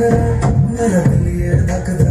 ನರಳಿಯ ನಗದ